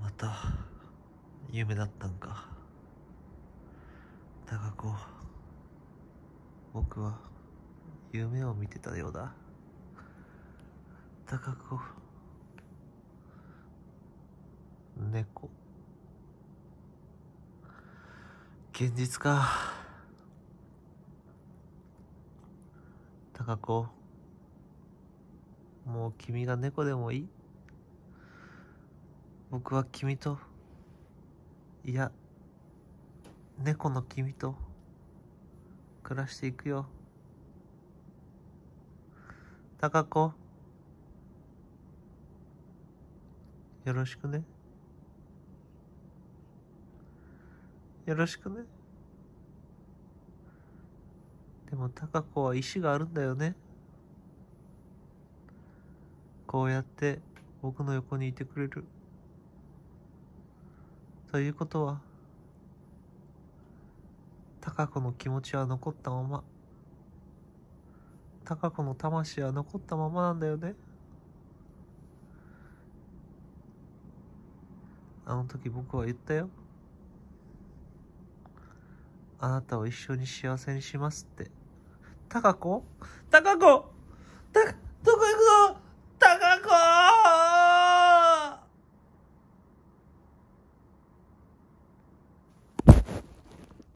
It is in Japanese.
また夢だったんか。高子僕は夢を見てたようだ。高子猫。現実か。高子もう君が猫でもいい？僕は君と。いや猫の君と。暮らしていくよ。高子。よろしくね。よろしくね。でも高子は意志があるんだよね。こうやって僕の横にいてくれる。ということは高子の気持ちは残ったまま。高子の魂は残ったままなんだよね。あの時僕は言ったよ。あなたを一緒に幸せにしますって。高子？高子？どこ行くの？